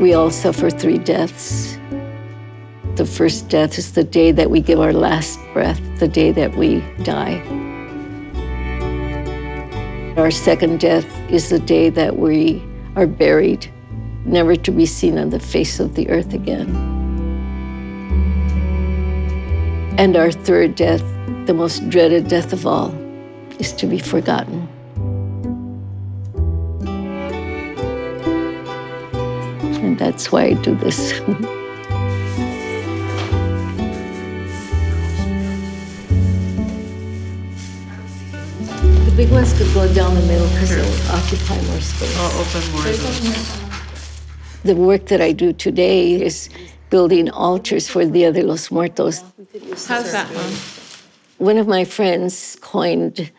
We all suffer three deaths. The first death is the day that we give our last breath, the day that we die. Our second death is the day that we are buried, never to be seen on the face of the earth again. And our third death, the most dreaded death of all, is to be forgotten. And that's why I do this. the big ones could go down the middle because they'll occupy more space. I'll open more of those. The work that I do today is building altars for Dia de los Muertos. How's that one? One of my friends coined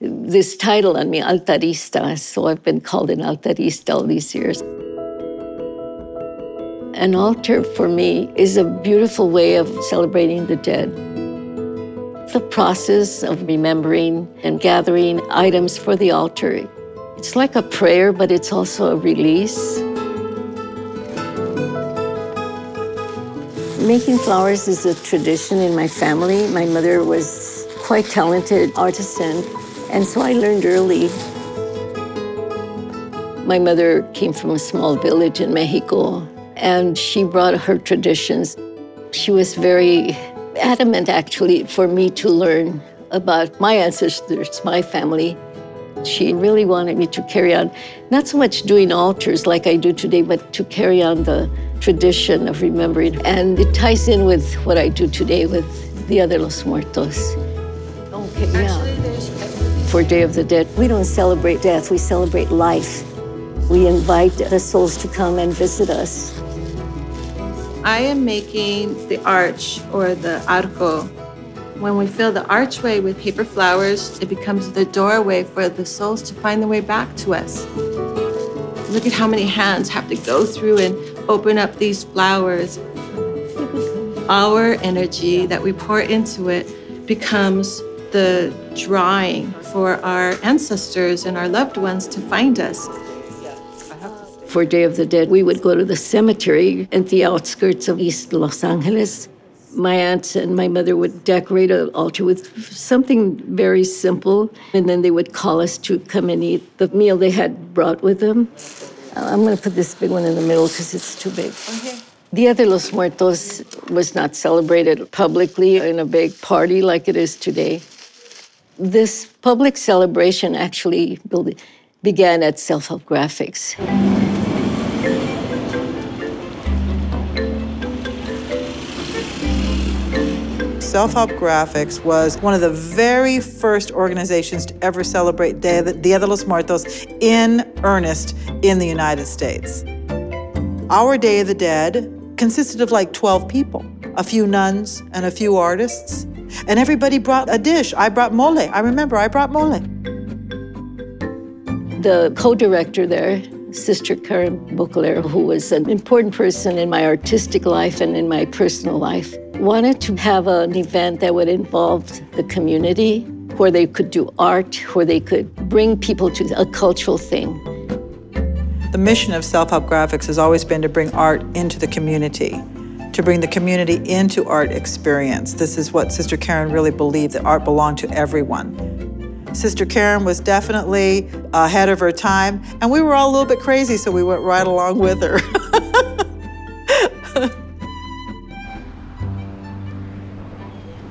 this title on me, altarista, so I've been called an altarista all these years. An altar for me is a beautiful way of celebrating the dead. The process of remembering and gathering items for the altar, it's like a prayer, but it's also a release. Making flowers is a tradition in my family. My mother was quite talented artisan, and so I learned early. My mother came from a small village in Mexico, and she brought her traditions. She was very adamant, actually, for me to learn about my ancestors, my family. She really wanted me to carry on, not so much doing altars like I do today, but to carry on the tradition of remembering. And it ties in with what I do today with Dia de los Muertos. Okay, yeah. For Day of the Dead, we don't celebrate death, we celebrate life. We invite the souls to come and visit us. I am making the arch or the arco. When we fill the archway with paper flowers, it becomes the doorway for the souls to find their way back to us. Look at how many hands have to go through and open up these flowers. Our energy that we pour into it becomes the drawing for our ancestors and our loved ones to find us. For Day of the Dead, we would go to the cemetery at the outskirts of East Los Angeles. My aunts and my mother would decorate an altar with something very simple, and then they would call us to come and eat the meal they had brought with them. Uh, I'm going to put this big one in the middle because it's too big. Okay. Dia de los Muertos was not celebrated publicly in a big party like it is today. This public celebration actually began at Self Help Graphics. Self Help Graphics was one of the very first organizations to ever celebrate Dia de, los Muertos in earnest in the United States. Our Day of the Dead consisted of like 12 people, a few nuns and a few artists, and everybody brought a dish. I brought mole. I remember I brought mole. The co director there, Sister Karen Boccalero, who was an important person in my artistic life and in my personal life, wanted to have an event that would involve the community, where they could do art, where they could bring people to a cultural thing. The mission of Self Help Graphics has always been to bring art into the community, to bring the community into art experience. This is what Sister Karen really believed that art belonged to everyone. Sister Karen was definitely ahead of her time, and we were all a little bit crazy, so we went right along with her.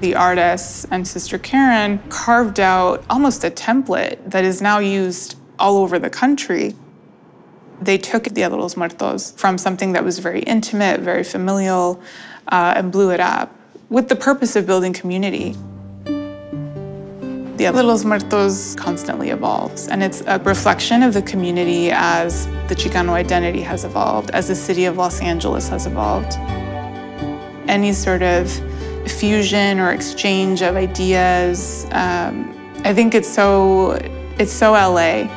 the artists and Sister Karen carved out almost a template that is now used all over the country. They took Dia de los Muertos from something that was very intimate, very familial, uh, and blew it up with the purpose of building community. Dia de los Muertos constantly evolves, and it's a reflection of the community as the Chicano identity has evolved, as the city of Los Angeles has evolved. Any sort of fusion or exchange of ideas, um, I think it's so, it's so LA.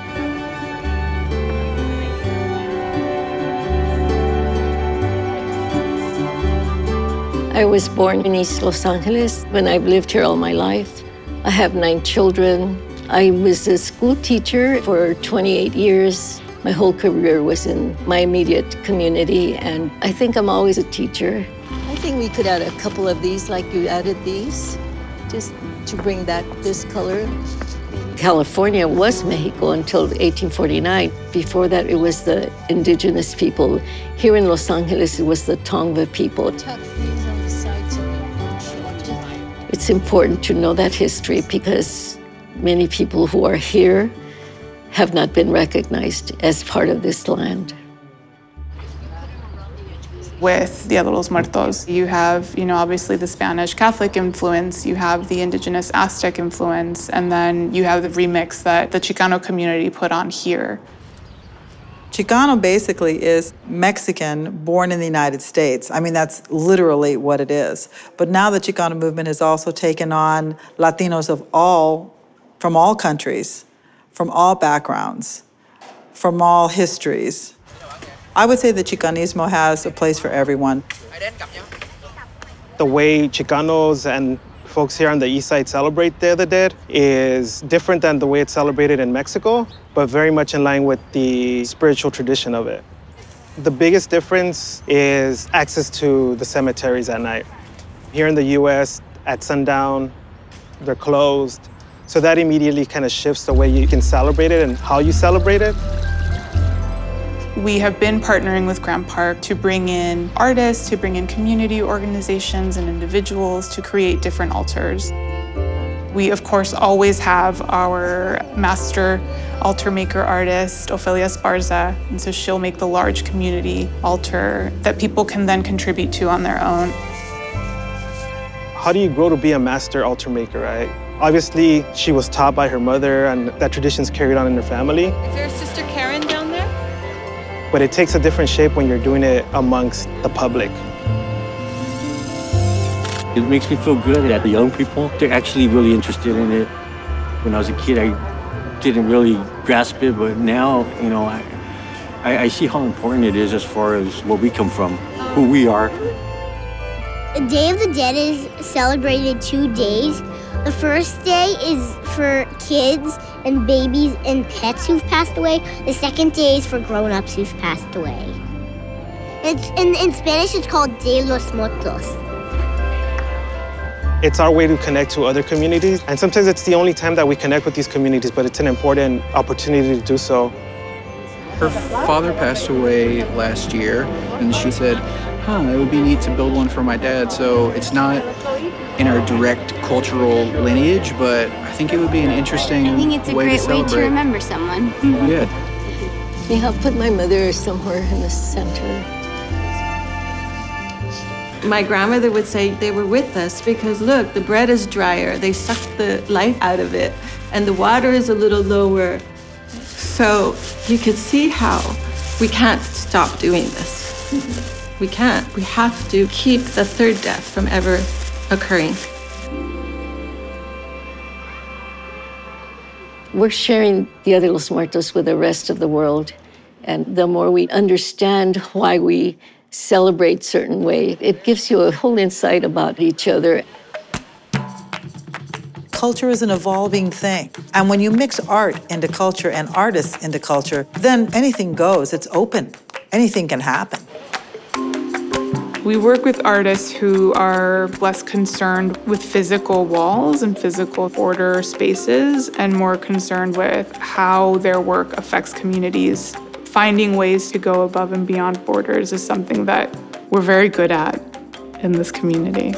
I was born in East Los Angeles, and I've lived here all my life. I have nine children. I was a school teacher for 28 years. My whole career was in my immediate community, and I think I'm always a teacher. I think we could add a couple of these like you added these, just to bring back this color. California was Mexico until 1849. Before that, it was the indigenous people. Here in Los Angeles, it was the Tongva people. It's important to know that history because many people who are here have not been recognized as part of this land with Dia de los Muertos. You have, you know, obviously the Spanish Catholic influence, you have the indigenous Aztec influence, and then you have the remix that the Chicano community put on here. Chicano basically is Mexican born in the United States. I mean, that's literally what it is. But now the Chicano movement has also taken on Latinos of all, from all countries, from all backgrounds, from all histories. I would say that Chicanismo has a place for everyone. The way Chicanos and folks here on the east side celebrate the Dead is different than the way it's celebrated in Mexico, but very much in line with the spiritual tradition of it. The biggest difference is access to the cemeteries at night. Here in the US, at sundown, they're closed. So that immediately kind of shifts the way you can celebrate it and how you celebrate it. We have been partnering with Grand Park to bring in artists, to bring in community organizations and individuals to create different altars. We, of course, always have our master altar maker artist, Ofelia Esparza, and so she'll make the large community altar that people can then contribute to on their own. How do you grow to be a master altar maker, right? Obviously, she was taught by her mother, and that tradition's carried on in her family. Is there a Sister Karen down there? but it takes a different shape when you're doing it amongst the public. It makes me feel good that the young people, they're actually really interested in it. When I was a kid, I didn't really grasp it, but now, you know, I, I, I see how important it is as far as where we come from, who we are. The Day of the Dead is celebrated two days. The first day is for kids and babies and pets who've passed away. The second day is for grown-ups who've passed away. It's, in, in Spanish, it's called De los Muertos. It's our way to connect to other communities, and sometimes it's the only time that we connect with these communities, but it's an important opportunity to do so. Her father passed away last year, and she said, huh, it would be neat to build one for my dad. So it's not in our direct cultural lineage, but I think it would be an interesting I think it's a way great to way to remember someone. Yeah. Yeah, I'll put my mother somewhere in the center. My grandmother would say they were with us because look, the bread is drier. They sucked the life out of it, and the water is a little lower. So you could see how we can't stop doing this. We can't. We have to keep the third death from ever occurring. We're sharing Dia de los Muertos with the rest of the world. And the more we understand why we celebrate certain way, it gives you a whole insight about each other. Culture is an evolving thing. And when you mix art into culture and artists into culture, then anything goes. It's open. Anything can happen. We work with artists who are less concerned with physical walls and physical border spaces and more concerned with how their work affects communities. Finding ways to go above and beyond borders is something that we're very good at in this community.